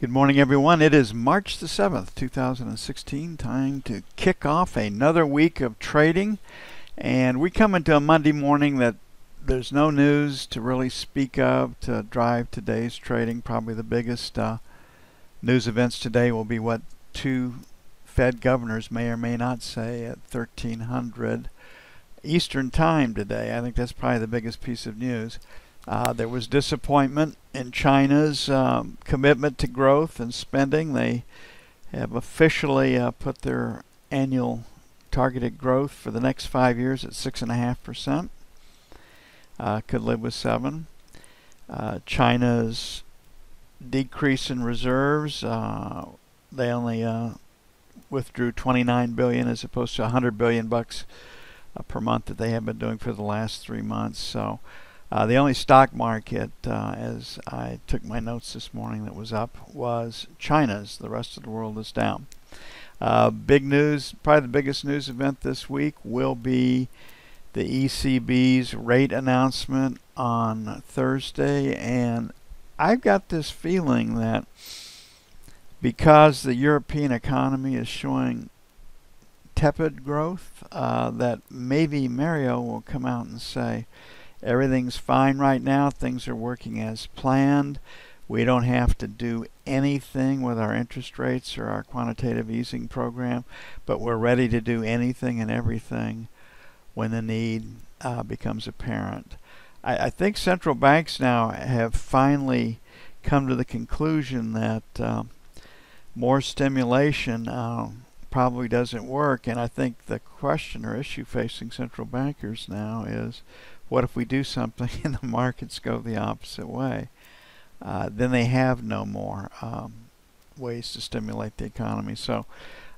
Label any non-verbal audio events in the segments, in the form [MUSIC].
Good morning, everyone. It is March the 7th, 2016. Time to kick off another week of trading. And we come into a Monday morning that there's no news to really speak of to drive today's trading. Probably the biggest uh, news events today will be what two Fed governors may or may not say at 1300 Eastern Time today. I think that's probably the biggest piece of news. Uh, there was disappointment in China's um, commitment to growth and spending. They have officially uh, put their annual targeted growth for the next five years at six and a half percent. Uh, could live with seven. Uh, China's decrease in reserves. Uh, they only uh, withdrew 29 billion as opposed to 100 billion bucks per month that they have been doing for the last three months. So. Uh, the only stock market, uh, as I took my notes this morning, that was up was China's. The rest of the world is down. Uh, big news, probably the biggest news event this week will be the ECB's rate announcement on Thursday. And I've got this feeling that because the European economy is showing tepid growth, uh, that maybe Mario will come out and say, Everything's fine right now. Things are working as planned. We don't have to do anything with our interest rates or our quantitative easing program, but we're ready to do anything and everything when the need uh, becomes apparent. I, I, think central banks now have finally come to the conclusion that uh, more stimulation uh, probably doesn't work, and I think the question or issue facing central bankers now is what if we do something [LAUGHS] and the markets go the opposite way? Uh, then they have no more um, ways to stimulate the economy. So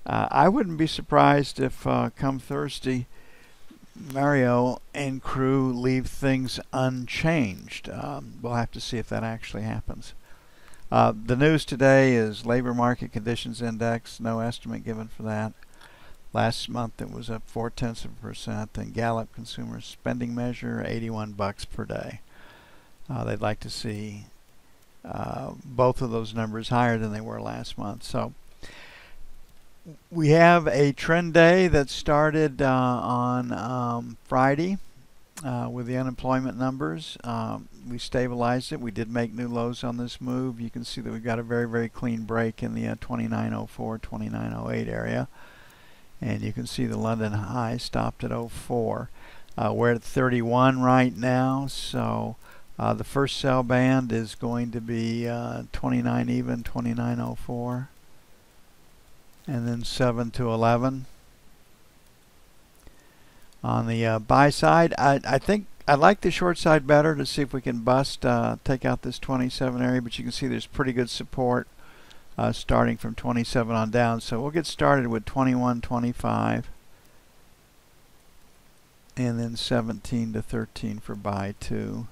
uh, I wouldn't be surprised if uh, come Thursday, Mario and crew leave things unchanged. Um, we'll have to see if that actually happens. Uh, the news today is labor market conditions index, no estimate given for that. Last month it was up four tenths of a percent. And Gallup Consumer Spending Measure, 81 bucks per day. Uh, they'd like to see uh, both of those numbers higher than they were last month. So we have a trend day that started uh, on um, Friday uh, with the unemployment numbers. Um, we stabilized it. We did make new lows on this move. You can see that we've got a very, very clean break in the uh, 2904, 2908 area and you can see the London high stopped at 04. Uh, we're at 31 right now, so uh, the first sell band is going to be uh, 29 even, 2904, and then 7 to 11. On the uh, buy side, I, I think I like the short side better to see if we can bust, uh, take out this 27 area, but you can see there's pretty good support uh, starting from 27 on down. So we'll get started with 21, 25, and then 17 to 13 for buy 2.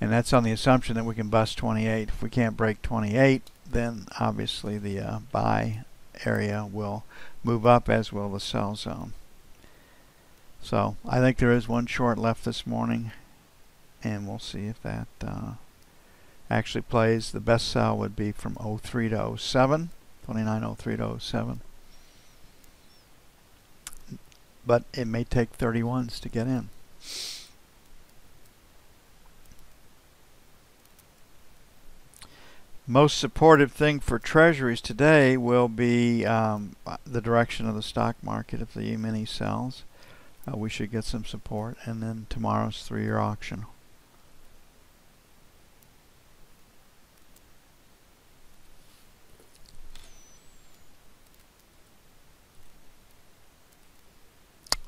And that's on the assumption that we can bust 28. If we can't break 28, then obviously the uh, buy area will move up as will the sell zone. So I think there is one short left this morning, and we'll see if that uh, actually plays. The best sell would be from 03 to 07, 2903 to 07. But it may take 31s to get in. Most supportive thing for treasuries today will be um, the direction of the stock market if the E-mini sells. Uh, we should get some support. And then tomorrow's three-year auction.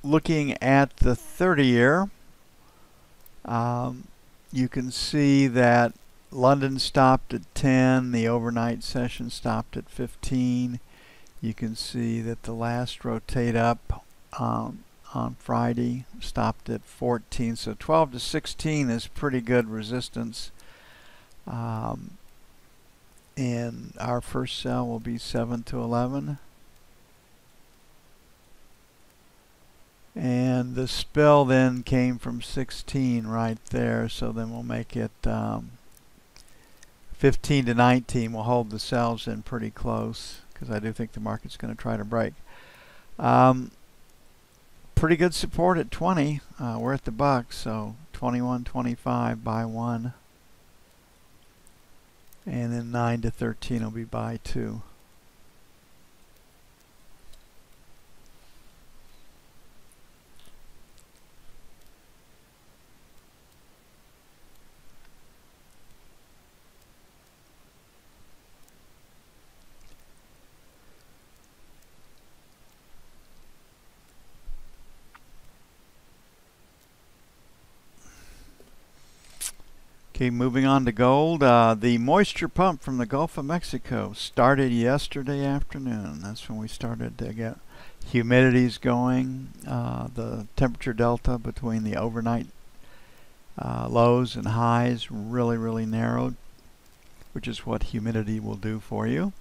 Looking at the 30 year, um, you can see that London stopped at 10, the overnight session stopped at 15. You can see that the last rotate up um, on Friday stopped at 14. So 12 to 16 is pretty good resistance. Um, and our first sell will be 7 to 11. And the spill then came from 16 right there, so then we'll make it um, 15 to 19 We'll hold the sells in pretty close because I do think the market's going to try to break. Um, pretty good support at 20. Uh, we're at the buck, so 21, 25 buy one. And then 9 to 13 will be buy two. Okay, moving on to gold. Uh, the moisture pump from the Gulf of Mexico started yesterday afternoon. That's when we started to get humidities going. Uh, the temperature delta between the overnight uh, lows and highs really, really narrowed, which is what humidity will do for you.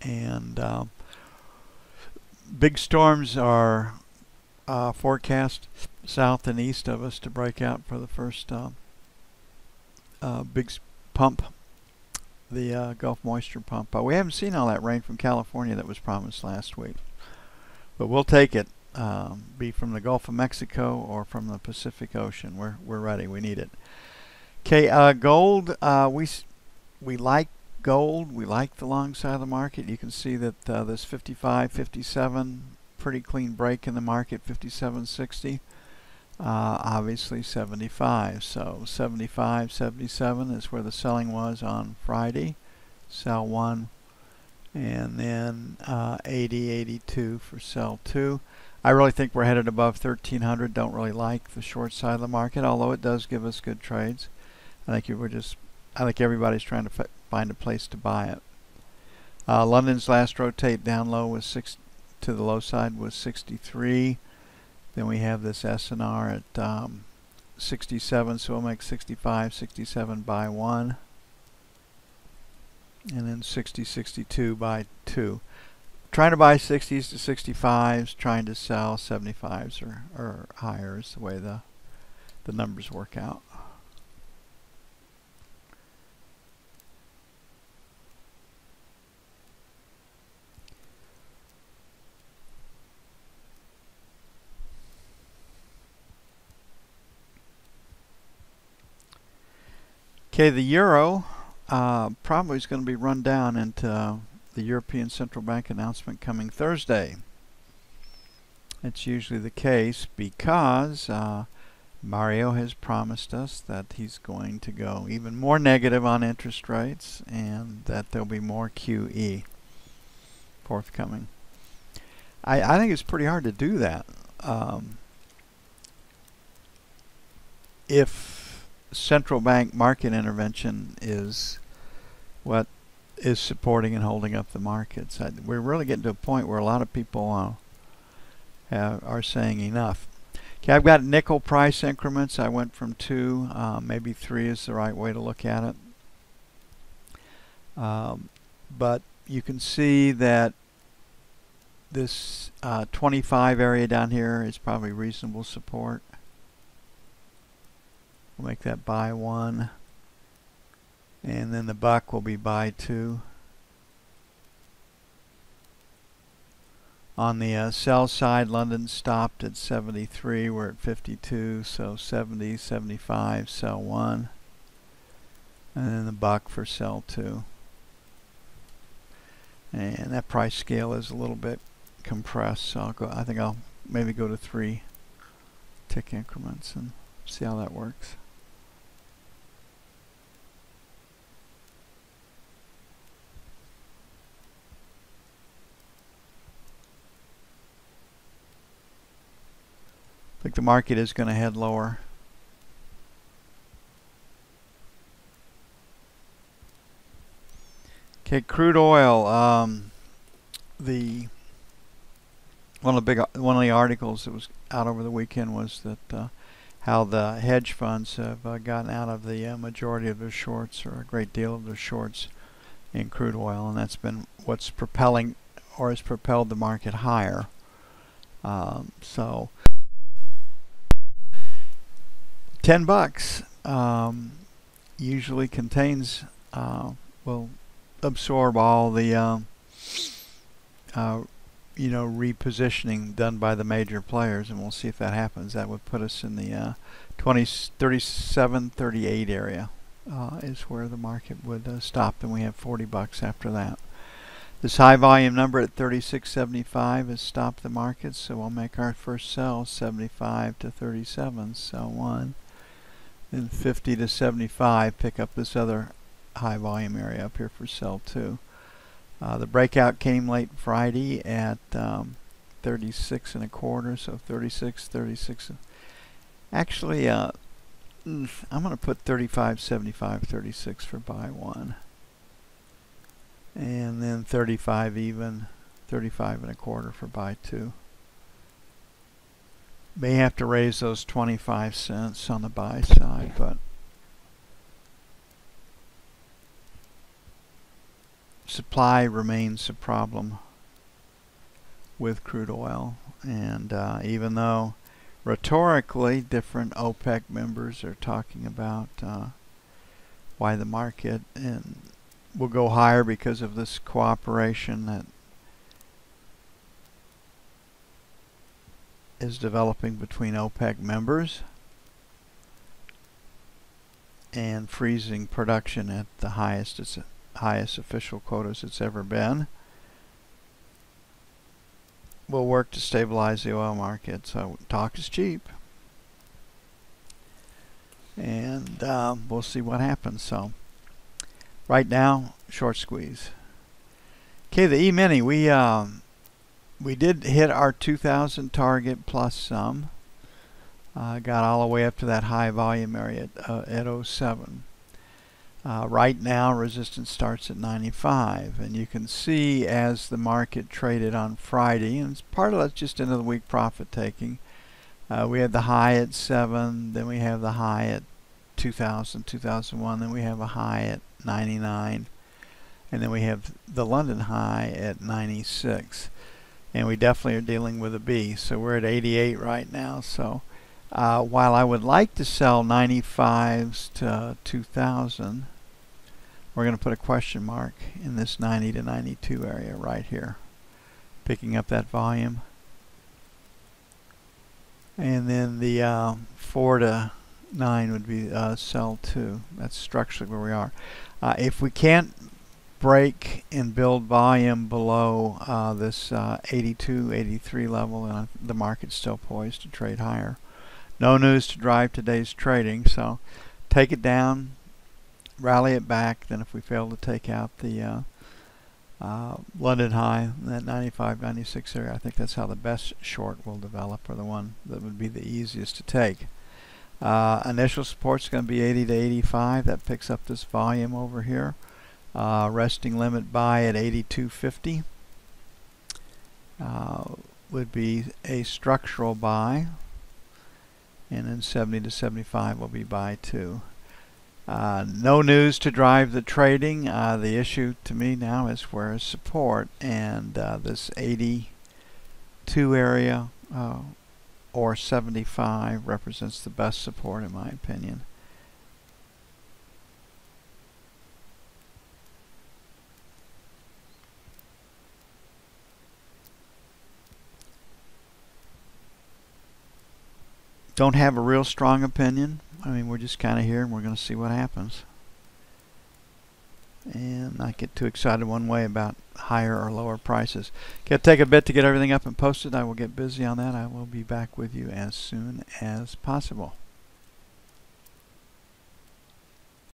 And uh, big storms are uh, forecast south and east of us to break out for the first uh, uh, big pump, the uh, Gulf Moisture Pump. But we haven't seen all that rain from California that was promised last week. But we'll take it, um, be from the Gulf of Mexico or from the Pacific Ocean. We're we're ready. We need it. Okay, uh, gold. Uh, we we like gold. We like the long side of the market. You can see that uh, this 55, 57, pretty clean break in the market. 57.60 uh, obviously 75. So 75, 77 is where the selling was on Friday. Sell 1. And then uh, 80, 82 for sell 2. I really think we're headed above 1300. Don't really like the short side of the market, although it does give us good trades. I think you were just, I think everybody's trying to find a place to buy it. Uh, London's last rotate down low was six to the low side was 63. Then we have this SNR at um, 67, so we'll make 65, 67 buy 1. And then 60, 62 buy 2. Trying to buy 60s to 65s, trying to sell 75s or, or higher is the way the, the numbers work out. Okay, the euro uh, probably is going to be run down into the European Central Bank announcement coming Thursday. It's usually the case because uh, Mario has promised us that he's going to go even more negative on interest rates and that there'll be more QE forthcoming. I, I think it's pretty hard to do that. Um, if central bank market intervention is what is supporting and holding up the markets. I, we're really getting to a point where a lot of people uh, have, are saying enough. Okay, I've got nickel price increments. I went from two, uh, maybe three is the right way to look at it. Um, but you can see that this uh, 25 area down here is probably reasonable support. We'll make that buy one. And then the buck will be buy two. On the uh, sell side, London stopped at 73. We're at 52. So 70, 75, sell one. And then the buck for sell two. And that price scale is a little bit compressed. So I'll go, I think I'll maybe go to three tick increments and see how that works. Think the market is going to head lower. Okay, crude oil. Um, the one of the big one of the articles that was out over the weekend was that uh, how the hedge funds have uh, gotten out of the uh, majority of their shorts or a great deal of their shorts in crude oil, and that's been what's propelling or has propelled the market higher. Um, so 10 bucks um, usually contains uh, will absorb all the um, uh, you know repositioning done by the major players, and we'll see if that happens. That would put us in the uh, 20, 37, 38 area uh, is where the market would uh, stop, and we have 40 bucks after that. This high volume number at 36.75 has stopped the market, so we'll make our first sell 75 to 37, sell one. Then 50 to 75, pick up this other high volume area up here for sell two. Uh, the breakout came late Friday at um, 36 and a quarter, so 36, 36. Actually, uh, I'm going to put 35, 75, 36 for buy one. And then 35 even, 35 and a quarter for buy two. May have to raise those 25 cents on the buy side, but supply remains a problem with crude oil. And uh, even though rhetorically different OPEC members are talking about uh, why the market and will go higher because of this cooperation that is developing between OPEC members and freezing production at the highest it's highest official quotas it's ever been. Will work to stabilize the oil market. So talk is cheap, and uh, we'll see what happens. So right now, short squeeze. Okay, the E-mini we um, we did hit our 2,000 target plus some. Uh, got all the way up to that high volume area at, uh, at 07. Uh, right now, resistance starts at 95, and you can see as the market traded on Friday, and it's part of that's just the week profit taking. Uh, we had the high at 7, then we have the high at 2000, 2001, then we have a high at 99, and then we have the London high at 96. And we definitely are dealing with a B, so we're at 88 right now. So uh, while I would like to sell 95s to 2000, we're going to put a question mark in this 90 to 92 area right here. Picking up that volume. And then the uh, 4 to 9 would be uh, sell 2 that's structurally where we are. Uh, if we can't break and build volume below uh, this uh, 82 83 level and the market's still poised to trade higher no news to drive today's trading so take it down rally it back. Then if we fail to take out the uh, uh, London high, that 95, 96 area, I think that's how the best short will develop, or the one that would be the easiest to take. Uh, initial support is going to be 80 to 85. That picks up this volume over here. Uh, resting limit buy at 82.50 uh, would be a structural buy. And then 70 to 75 will be buy two. Uh, no news to drive the trading. Uh, the issue to me now is where is support, and uh, this 82 area uh, or 75 represents the best support in my opinion. Don't have a real strong opinion I mean, we're just kind of here and we're going to see what happens. And not get too excited one way about higher or lower prices. To take a bit to get everything up and posted. I will get busy on that. I will be back with you as soon as possible.